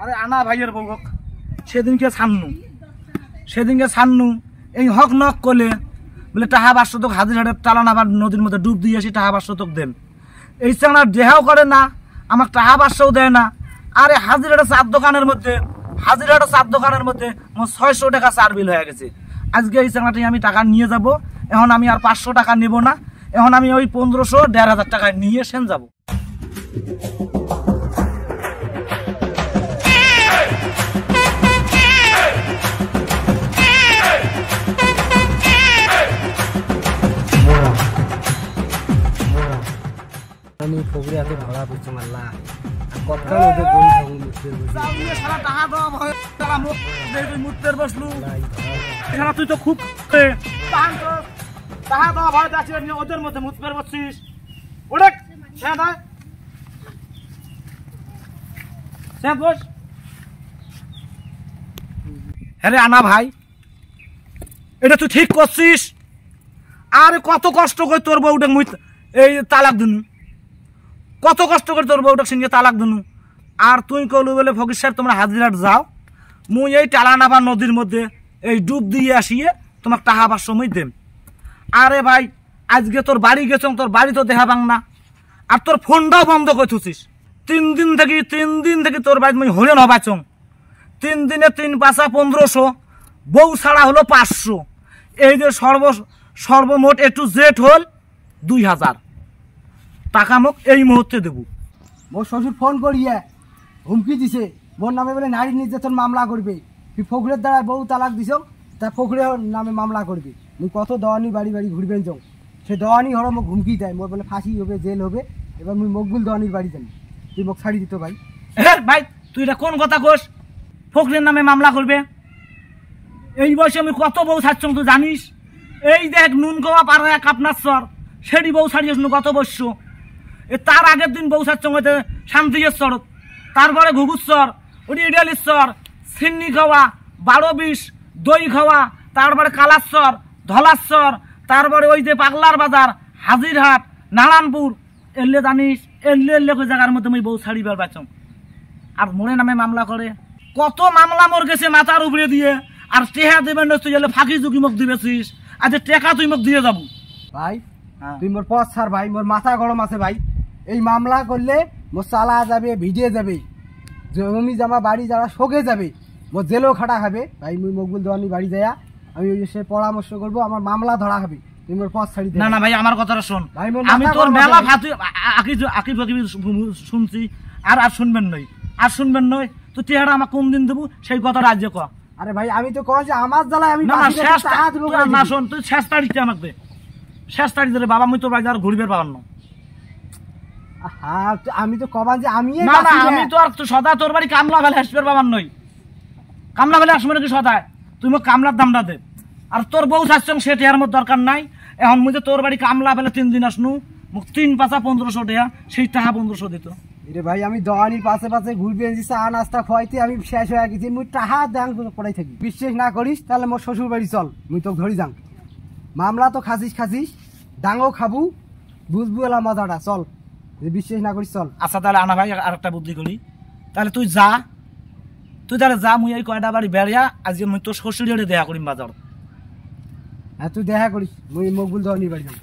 আরে আনা ভাইয়ের বউ হোক। সেদিনকে ছান্নু সেদিনকে ছান্নু এই হক নক করলে বলে টাহা পাঁচশো তোক হাজির হাটের টালান আবার নদীর মধ্যে ডুব দিয়ে আসি টাহা পাঁচশো তোক দেন। এই চাঙা দেহাও করে না, আমার টাহা পাঁচশোও দেয় না। আরে হাজির চার দোকানের মধ্যে, হাজির চার দোকানের মধ্যে আমার ছয়শো টাকা চার বিল হয়ে গেছে। আজকে এই চাঙাটি আমি টাকা নিয়ে যাব, এখন আমি আর পাঁচশো টাকা নেব না। এখন আমি ওই পনেরোশো দেড় হাজার টাকা নিয়ে সেন যাব। ফকরে হাতে ধরা পড়ছে মাল্লা। বই মুখের বসে সারা টাকা ভয় মুখ বসলু। তুই তো খুব টাকা ভয় যাচ্ছে ওদের মধ্যে বসছিস। হ্যাঁ ভাই হ্যাঁ বস। হ্যাঁ রে আনা ভাই এটা তুই ঠিক করছিস। আরে কত কষ্ট করে তোর বউটা মুই এই তালাক দিনু। কত কষ্ট করে তোর বউটার সঙ্গে তালাক দিনু? আর তুই কলু বলে, ফকির সাহেব, তোমরা হাজিরাট যাও। মুই এই টালানাবা নদীর মধ্যে এই ডুব দিয়ে আসিয়ে তোমার টাহা পাঁচ সময় দেম। আরে ভাই, আজকে তোর বাড়ি গেছ, তোর বাড়ি তো দেখা পাং না। আর তোর ফোনটাও বন্ধ করে থুছিস তিন দিন থেকে, তিন দিন থেকে তোর বাড়ি মুই হলেন হবাচং তিন দিনে তিন পাঁচা পনেরোশো, বউ ছাড়া হলো পাঁচশো। এই যে সর্ব সর্বমোট একটু জেট হল দুই হাজার। টাকা মোক এই মুহূর্তে দেবো। মোর শ্বশুর ফোন করিয়ে হুমকি দিছে। মোর নামে বলে নারী নির্যাতন মামলা করবে তুই ফখরের দ্বারা বউ তালাক দিছ। তা ফখরের নামে মামলা করবে মুই কত দওয়ানি বাড়ি বাড়ি ঘুরবেন যাও। সে দওয়ানি হর মোক হুমকি দেয়। মোর বলে ফাঁসি হবে জেল হবে। এবার মুই মকবুল দওয়ানির বাড়ি যাই তুই মোক ছাড়ি দিত ভাই। হ্যাঁ ভাই তুই এটা কোন কথা কোস ফখরের নামে মামলা করবে এই বয়সে আমি কত বউ ছাড়ছ তুই জানিস এই দেখ নুন গোয়া পার এক আপনার সর সেটি বউ ছাড়িয়েছ কত এ তার আগের দিন বউ ছাড়ছ হইতে শান্তিশ্বর তারপরে ঘুঘুশ্বর ওটি ইডালিশ্বর সিন্নি খাওয়া বারো বিষ দই খাওয়া তারপরে কালাশ্বর ধলাশ্বর তারপরে ওই যে পাগলার বাজার হাজিরহাট নারায়ণপুর। এলে জানিস এলে এলে জায়গার মধ্যে আমি বউ ছাড়িবার বাঁচম আর মোড়ে নামে মামলা করে। কত মামলা মোর গেছে মাথার উপরে দিয়ে। আর টেহা দেবেন তুই গেলে ফাঁকি ঝুঁকি মুখ দিবেছিস। আজ টেকা তুই মুখ দিয়ে যাব। ভাই হ্যাঁ। তুই মোর পথ ছাড় ভাই মোর মাথা গরম আছে ভাই। এই মামলা করলে মো চালা যাবে ভিডিয়ে যাবে। জমি জামা বাড়ি যারা শোকে যাবে। মো জেলেও খাটা হবে। ভাই মুই মকবুল দেওয়ানি বাড়ি যায়া আমি ওই সে পরামর্শ করব আমার মামলা ধরা হবে। তুই মোর পথ ছাড়ি না না ভাই আমার কথাটা শোন। আমি তোর মেলা ফাতু আকি আকি শুনছি আর আর শুনবেন নই। আর শুনবেন নই। তো টেহারা আমার কোন দিন দেবো সেই কথাটা আজ ক। আরে ভাই আমি তো কহ যে আমার জ্বালায় আমি না শেষ না, শোন তুই শেষ তারিখটা আমাকে দে। শেষ তারিখ বাবা মুই তোর বাড়ি আর ঘুরবে পাবার না। আমি তো কবান যে আমি না না আমি তো আর সদা তোর বাড়ি কামলা ফেলে আসবে পাবার নই। কামলা ফেলে আসবে নাকি সদায়? তুই মোক কামলার দামটা দে। আর তোর বউ চাচ্ছং সে টেহার মধ্যে দরকার নাই। এখন মুই যে তোর বাড়ি কামলা ফেলে তিন দিন আসনু মোক তিন পাঁচা পনেরোশো টেহা সেই টাকা পনেরোশো দিত। রে ভাই আমি দোয়ানির পাশে পাশে ঘুরবে চা নাস্তা খাওয়াইতে আমি শেষ হয়ে গেছি মুই টাহা দেন পড়াই থাকি। বিশ্বাস না করিস তাহলে মোর শ্বশুর বাড়ি চল মুই তোকে ধরি যাং। মামলা তো খাসিস খাসিস ডাঙও খাবু বুঝবু এলা মজাটা চল। যদি বিশ্বাস না করিস চল। আচ্ছা তাহলে আনা ভাই আর একটা বুদ্ধি করি। তাহলে তুই যা তুই তাহলে যা মুই এই কয়টা বাড়ি বেড়িয়া আজকে মুই তোর শ্বশুরের দেখা করিম বাজার। হ্যাঁ তুই দেখা করিস মুই মকবুল ধরনি বাড়ি যাং